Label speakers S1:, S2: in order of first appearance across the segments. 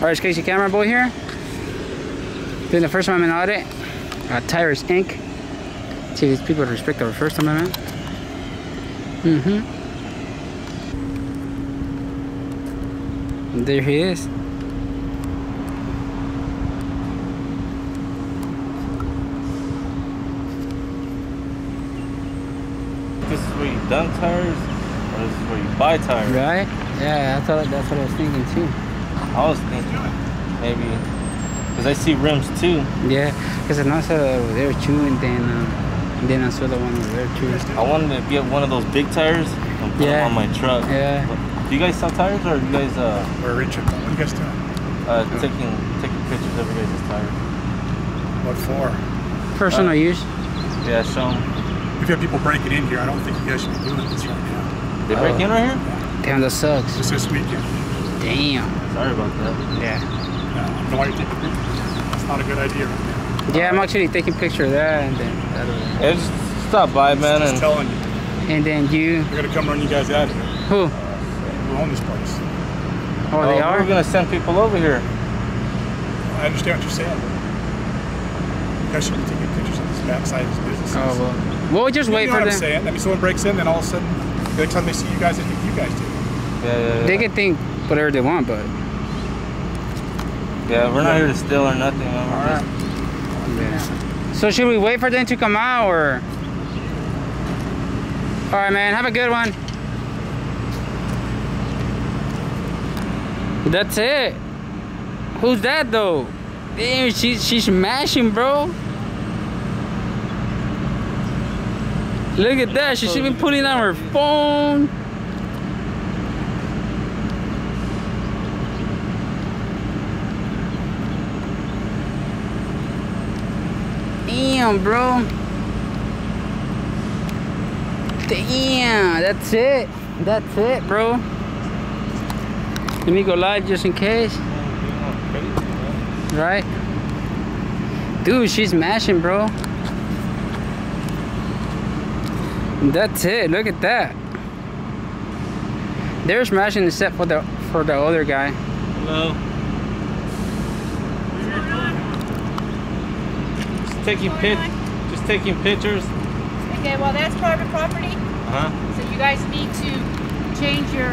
S1: Alright, it's Casey Camera Boy here. Doing the First Amendment audit. Uh, Tires Inc. See these people respect our First Amendment. Mm-hmm. There he is.
S2: This is where you dump tires, or this is where you buy tires.
S1: Right? Yeah, I thought that's what I was thinking too.
S2: I was thinking maybe because I see rims too.
S1: Yeah, because I saw over there too, and then um, and then I saw the one over there too.
S2: I wanted to get one of those big tires and put
S1: Yeah.
S2: them on my truck.
S1: Yeah.
S2: Do you guys sell tires, or are you guys uh,
S3: We're Richard. What are you guys doing?
S2: uh taking taking pictures of your guys' tires?
S3: What for?
S1: Personal
S2: Uh,
S1: use.
S2: Yeah, show them.
S3: If you have people breaking in here, I don't think you guys should be doing this right now.
S2: They break
S1: Oh.
S2: in right here.
S1: Damn, that sucks.
S3: Just this weekend.
S1: Damn.
S2: Sorry about that.
S1: Yeah.
S3: No, I don't know why you're taking pictures. That's not a good idea right.
S1: Yeah, I'm actually taking picture of that, and then that over.
S2: Yeah, just stop by, man,
S3: Just
S2: and
S3: telling you.
S1: and then you.
S3: We're gonna come run you guys out of here.
S1: Who?
S3: Who own this place?
S1: Oh, oh they
S2: Oh,
S1: are.
S2: We're gonna send people over here.
S3: I understand what you're saying. You guys should be taking pictures of this backside of this business.
S1: Oh well. We'll just
S3: you
S1: wait
S3: know
S1: for
S3: what I'm
S1: them.
S3: saying? I mean, someone breaks in, then all of a sudden, the next time they see you guys, they think you guys did.
S2: Yeah, yeah, yeah.
S1: They can think whatever they want, but
S2: Yeah, we're not here to steal or nothing, man. Just-
S3: right.
S1: yeah. So should we wait for them to come out, or? All right, man. Have a good one. That's it. Who's that though? Damn, she's she's smashing, bro. Look at that. She should be putting on her phone. Damn, bro. Damn, that's it. That's it, bro. Let me go live just in case. Right? Dude, she's mashing, bro. That's it. Look at that. They're smashing except for the for the other guy.
S2: Hello. Just taking pic, just taking pictures.
S4: Okay, well, that's private property,
S2: Uh huh.
S4: so you guys need to change your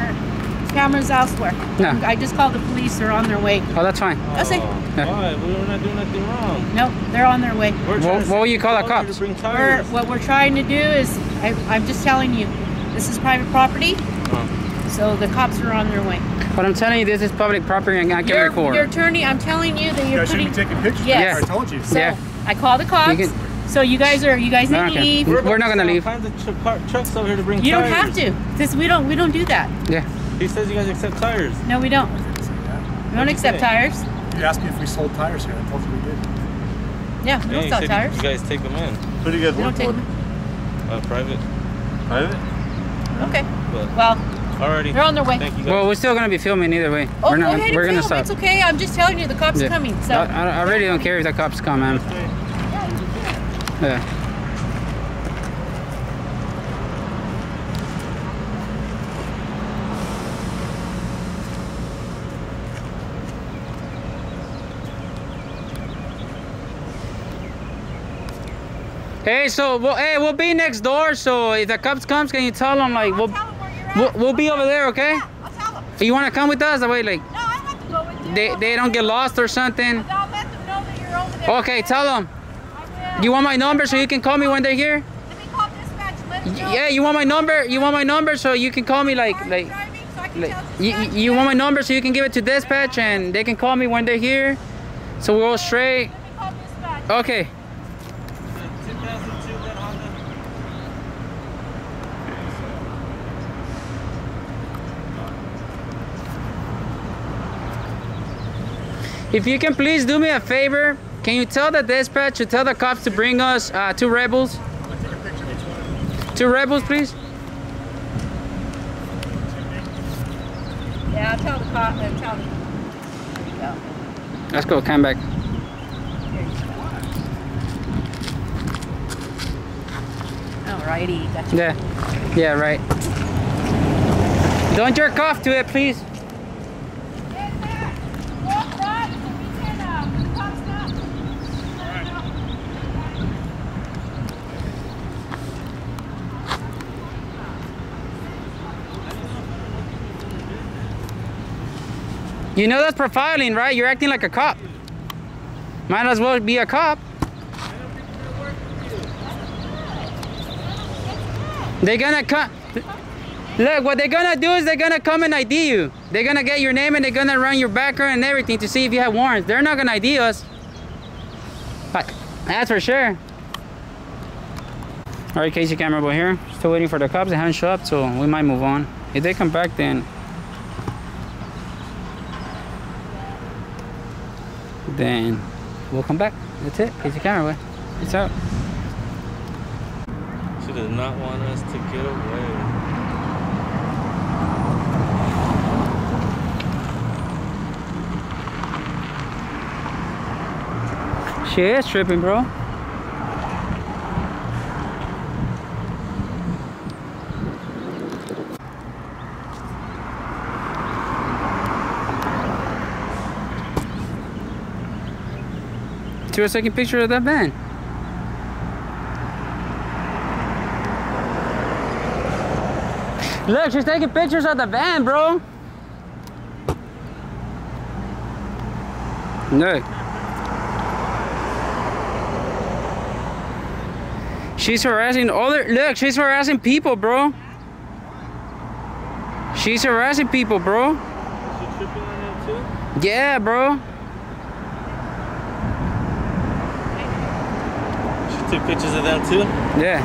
S4: cameras elsewhere.
S1: No.
S4: I just called the police, they're on their way.
S1: Oh, that's fine.
S4: That's it.
S2: Why? We were not doing nothing wrong.
S4: Nope, they're on their way.
S2: We're
S1: What-
S2: trying to
S1: what will you call the
S2: tell
S1: cops?
S2: To bring
S4: We're, what we're trying to do is, I, I'm just telling you, this is private property,
S2: Uh,
S4: so the cops are on their way.
S1: But I'm telling you, this is public property and I can
S4: Your,
S1: record.
S4: your attorney, I'm telling you that
S3: You
S4: you're
S3: guys
S4: putting,
S3: shouldn't be taking pictures.
S4: Yes.
S3: I told you.
S4: so
S1: Yeah.
S4: I call the cops,
S1: You
S4: so you guys are, you guys need to leave.
S1: We're- not gonna leave.
S2: kinds of tr- car- trucks over here to bring
S4: You don't have to, because we don't, we don't do that.
S1: yeah.
S2: He says you guys accept tires.
S4: No, we don't. We don't accept
S2: say?
S4: tires.
S3: You asked me if we sold tires here. I told you we did.
S4: Yeah, we
S2: Yeah,
S4: don't sell tires.
S2: You guys take them in.
S5: Who do you guys
S4: We
S5: work
S4: don't take
S5: for?
S4: them.
S2: Uh, private.
S5: Private?
S4: Okay.
S2: But
S4: Well,
S2: alrighty.
S4: they're on their way.
S2: Thank you guys.
S1: Well, we're still gonna be filming either way.
S4: Oh,
S1: we're
S4: go
S1: not.
S4: ahead and
S1: we're gonna
S4: film.
S1: stop.
S4: It's okay. I'm just telling you, the cops
S1: Yeah.
S4: are coming. So.
S1: I, I, I really don't care if the cops come, man. Yeah. Hey, so well, hey, we'll be next door. So if the cops comes, can you tell them like we'll
S4: tell them where you're at.
S1: we'll, we'll be over there, okay?
S4: Yeah, I'll tell them.
S1: You wanna come with us? That way, like
S4: No, I have to go with you.
S1: they they don't get lost or something.
S4: I'll let them know that you're over there.
S1: Okay, tell them. You want my number so you can call me when they're here?
S4: Let me call dispatch. Let them.
S1: Yeah, you want my number? You want my number so you can call me like
S4: you
S1: like
S4: driving so I can
S1: like you, you want my number so you can give it to dispatch and they can call me when they're here. So we're all straight.
S4: Let me call dispatch.
S1: Okay.
S2: 2002 that Honda.
S1: If you can please do me a favor, can you tell the dispatch to tell the cops to bring us uh, two rebels? Two rebels, please.
S4: Yeah, I'll tell the cop. I'll tell them. There you go.
S1: Let's go, come back.
S4: Here you go. Alrighty, got you.
S1: Yeah. Yeah, right. Don't jerk off to it, please. You know that's profiling, right? You're acting like a cop. Might as well be a cop. They're gonna come. Look, what they're gonna do is they're gonna come and ID you. They're gonna get your name and they're gonna run your background and everything to see if you have warrants. They're not gonna ID us. But that's for sure. All right, Casey camera boy here. Still waiting for the cops. They haven't show up, so we might move on. If they come back, then then we'll come back. That's it. Casey camera boy. It's out.
S2: She does not want us to get away.
S1: She is tripping, bro. She was taking picture of that van. Look, she's taking pictures of the van, bro. Look. She's harassing other. Look, she's harassing people, bro. She's harassing people, bro.
S2: Is she tripping on that too?
S1: Yeah, bro.
S2: Took pictures of them too?
S1: Yeah.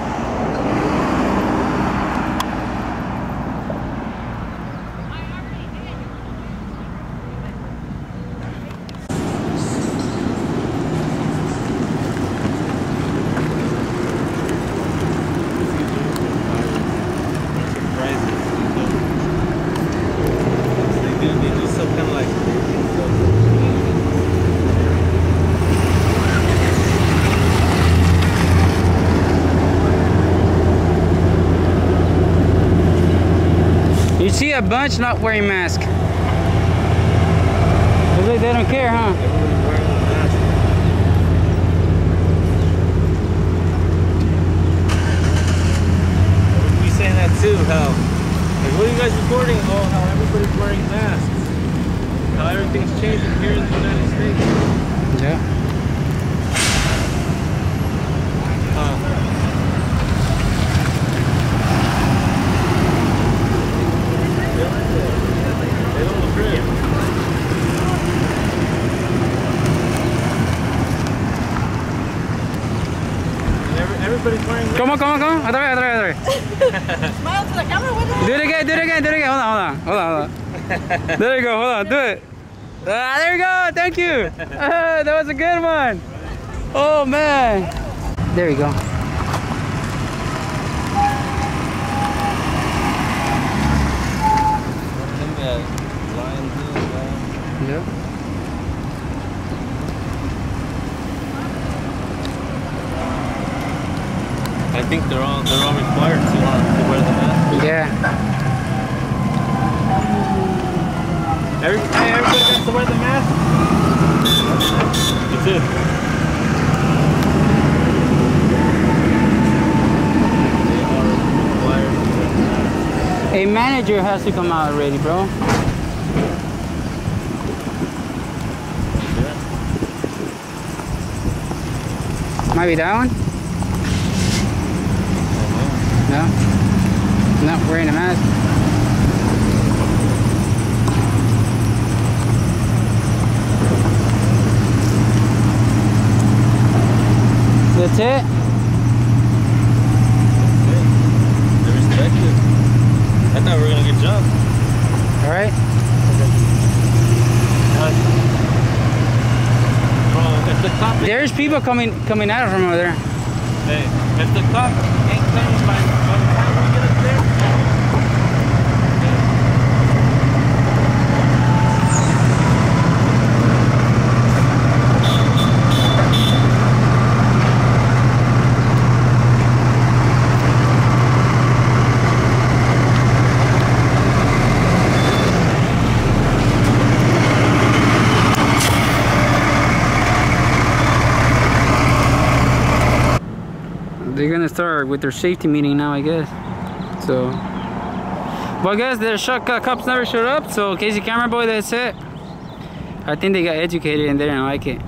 S2: They do, they do some kind of like.
S1: You see a bunch not wearing masks. They don't care, huh?
S2: Everybody's wearing a mask. We saying that too, how like what are you guys recording? Oh, how everybody's wearing masks. How everything's changing here in the United States.
S1: Yeah.
S2: Huh. They don't agree. And every- Everybody's wearing
S1: Come on, come on, come on. Otra vez, otra vez, otra vez.
S4: Smile to the camera. What is
S1: Do it again, do it again, do it again. Hold on, hold on, hold on, hold on. There you go, hold on, do it. Ah, there you go, thank you. Ah, that was a good one. Oh, man. There you go.
S2: Look at Lion Zoo, man.
S1: Yeah.
S2: I think they're all they're all required to, uh, to wear the mask.
S1: Yeah.
S2: Every, hey, everybody has to wear the mask. That's it. They are required to wear the mask.
S1: A manager has to come out already, bro. Might be that one? No. Not wearing a mask. That's it?
S2: They respect it. I thought we were gonna get jumped.
S1: Alright.
S2: Bro, if the
S1: There's people coming coming out from over there.
S2: Hey, if the cop ain't coming by, by the time we get up there,
S1: They're gonna start with their safety meeting now, I guess. So, well, I guess the shot uh, cops never showed up. So, Casey Camera Boy, that's it. I think they got educated and they didn't like it.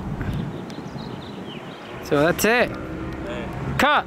S1: So that's it.
S2: Hey.
S1: Cut.